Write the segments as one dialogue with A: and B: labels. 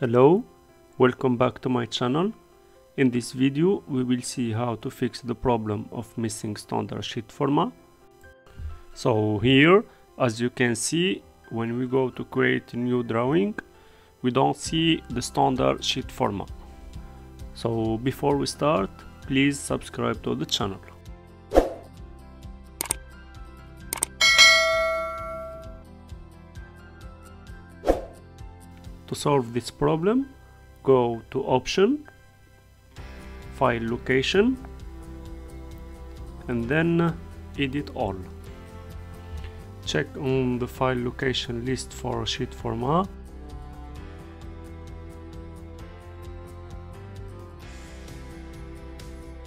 A: Hello, welcome back to my channel. In this video we will see how to fix the problem of missing standard sheet format. So here as you can see when we go to create a new drawing we don't see the standard sheet format. So before we start please subscribe to the channel. To solve this problem, go to Option, File Location, and then Edit All. Check on the file location list for sheet format.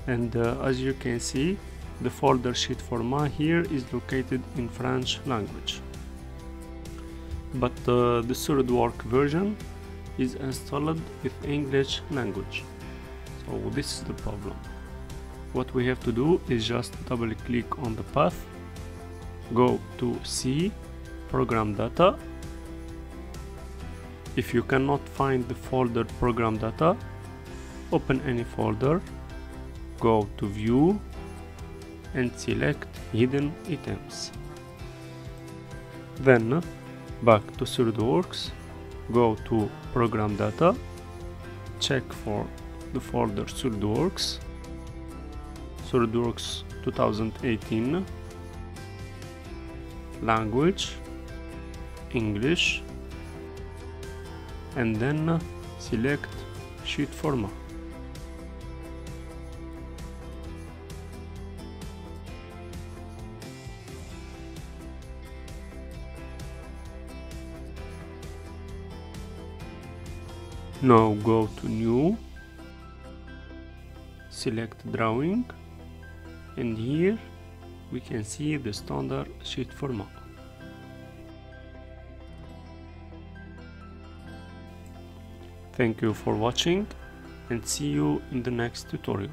A: And uh, as you can see, the folder sheet format here is located in French language but uh, the SolidWorks version is installed with English language. So this is the problem. What we have to do is just double click on the path go to C program data. If you cannot find the folder program data open any folder go to view and select hidden items. Then back to SolidWorks, go to Program Data, check for the folder SolidWorks, SolidWorks 2018, language, English, and then select sheet format. Now go to new, select drawing and here we can see the standard sheet format. Thank you for watching and see you in the next tutorial.